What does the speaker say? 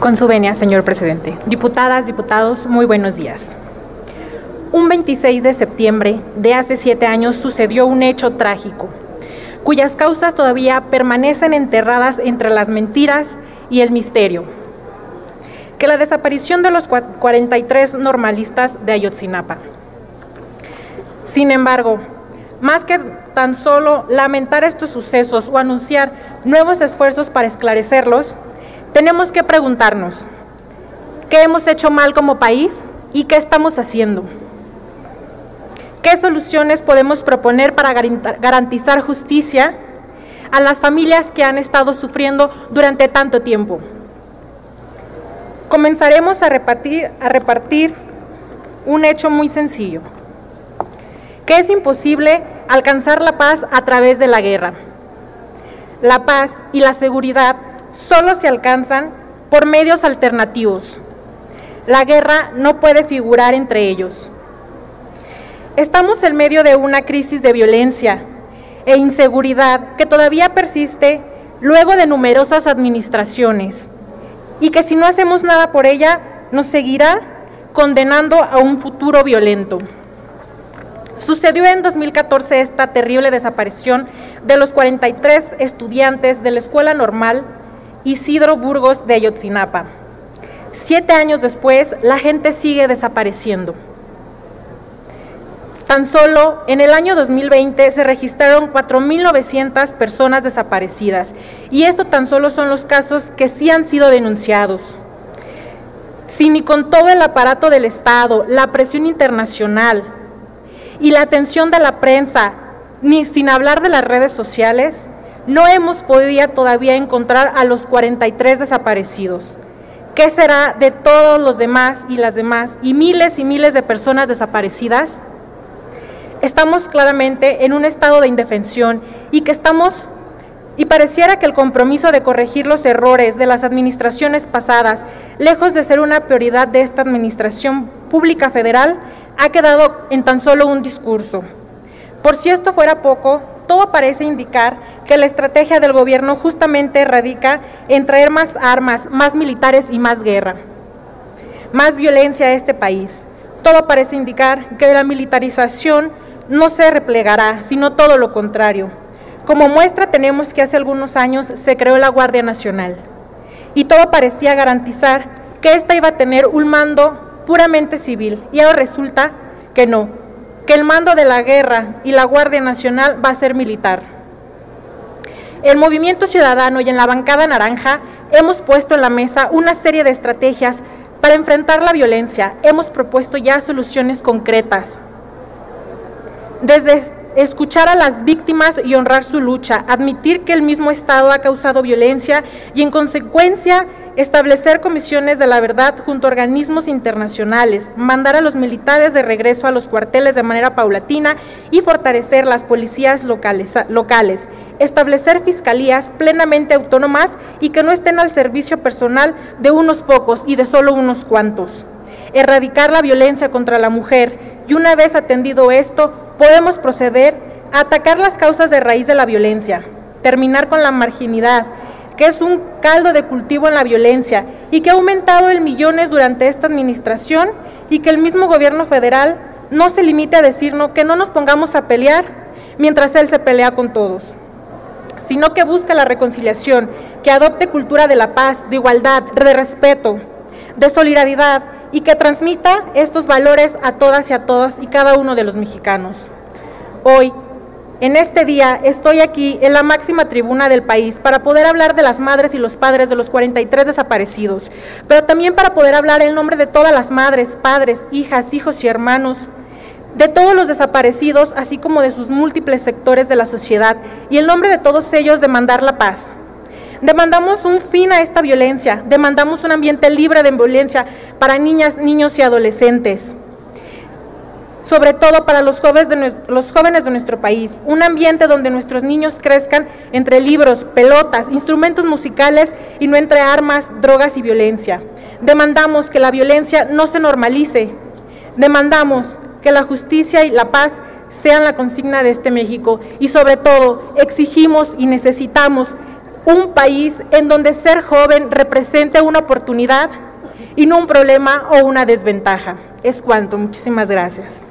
Con su venia, señor presidente. Diputadas, diputados, muy buenos días. Un 26 de septiembre de hace siete años sucedió un hecho trágico, cuyas causas todavía permanecen enterradas entre las mentiras y el misterio. Que la desaparición de los 43 normalistas de Ayotzinapa. Sin embargo, más que tan solo lamentar estos sucesos o anunciar nuevos esfuerzos para esclarecerlos, tenemos que preguntarnos, ¿qué hemos hecho mal como país y qué estamos haciendo? ¿Qué soluciones podemos proponer para garantizar justicia a las familias que han estado sufriendo durante tanto tiempo? Comenzaremos a repartir, un hecho muy sencillo, que es imposible alcanzar la paz a través de la guerra. La paz y la seguridad solo se alcanzan por medios alternativos. La guerra no puede figurar entre ellos. Estamos en medio de una crisis de violencia e inseguridad que todavía persiste luego de numerosas administraciones y que si no hacemos nada por ella nos seguirá condenando a un futuro violento. Sucedió en 2014 esta terrible desaparición de los 43 estudiantes de la Escuela Normal Isidro Burgos de Ayotzinapa. Siete años después, la gente sigue desapareciendo. Tan solo en el año 2020 se registraron 4.900 personas desaparecidas y esto tan solo son los casos que sí han sido denunciados. Si ni con todo el aparato del Estado, la presión internacional y la atención de la prensa, ni sin hablar de las redes sociales, no hemos podido todavía encontrar a los 43 desaparecidos. ¿Qué será de todos los demás y las demás y miles y miles de personas desaparecidas? Estamos claramente en un estado de indefensión y que estamos y pareciera que el compromiso de corregir los errores de las administraciones pasadas, lejos de ser una prioridad de esta administración pública federal, ha quedado en tan solo un discurso. Por si esto fuera poco, todo parece indicar que la estrategia del gobierno justamente radica en traer más armas, más militares y más guerra, más violencia a este país. Todo parece indicar que la militarización no se replegará, sino todo lo contrario. Como muestra tenemos que hace algunos años se creó la Guardia Nacional y todo parecía garantizar que ésta iba a tener un mando puramente civil y ahora resulta que no, que el mando de la guerra y la Guardia Nacional va a ser militar. El Movimiento Ciudadano y en la bancada naranja hemos puesto en la mesa una serie de estrategias para enfrentar la violencia. Hemos propuesto ya soluciones concretas. Desde escuchar a las víctimas y honrar su lucha, admitir que el mismo Estado ha causado violencia y en consecuencia establecer comisiones de la verdad junto a organismos internacionales, mandar a los militares de regreso a los cuarteles de manera paulatina y fortalecer las policías locales, locales, establecer fiscalías plenamente autónomas y que no estén al servicio personal de unos pocos y de solo unos cuantos, erradicar la violencia contra la mujer. Y una vez atendido esto, podemos proceder a atacar las causas de raíz de la violencia, terminar con la marginidad, que es un caldo de cultivo en la violencia y que ha aumentado en millones durante esta administración y que el mismo gobierno federal no se limite a decirnos que no nos pongamos a pelear mientras él se pelea con todos, sino que busca la reconciliación, que adopte cultura de la paz, de igualdad, de respeto, de solidaridad y que transmita estos valores a todas y a todos y cada uno de los mexicanos. Hoy, en este día estoy aquí en la máxima tribuna del país para poder hablar de las madres y los padres de los 43 desaparecidos, pero también para poder hablar en nombre de todas las madres, padres, hijas, hijos y hermanos de todos los desaparecidos, así como de sus múltiples sectores de la sociedad, y en nombre de todos ellos demandar la paz. Demandamos un fin a esta violencia, demandamos un ambiente libre de violencia para niñas, niños y adolescentes sobre todo para los jóvenes, de, los jóvenes de nuestro país, un ambiente donde nuestros niños crezcan entre libros, pelotas, instrumentos musicales y no entre armas, drogas y violencia. Demandamos que la violencia no se normalice. Demandamos que la justicia y la paz sean la consigna de este México y sobre todo exigimos y necesitamos un país en donde ser joven represente una oportunidad y no un problema o una desventaja. Es cuanto. Muchísimas gracias.